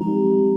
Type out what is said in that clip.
you.